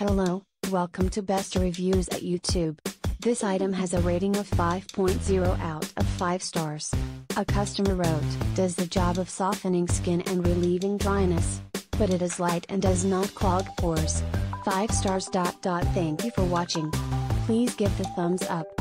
Hello, welcome to Best Reviews at YouTube. This item has a rating of 5.0 out of 5 stars. A customer wrote, does the job of softening skin and relieving dryness. But it is light and does not clog pores. 5 stars. Dot dot. Thank you for watching. Please give the thumbs up.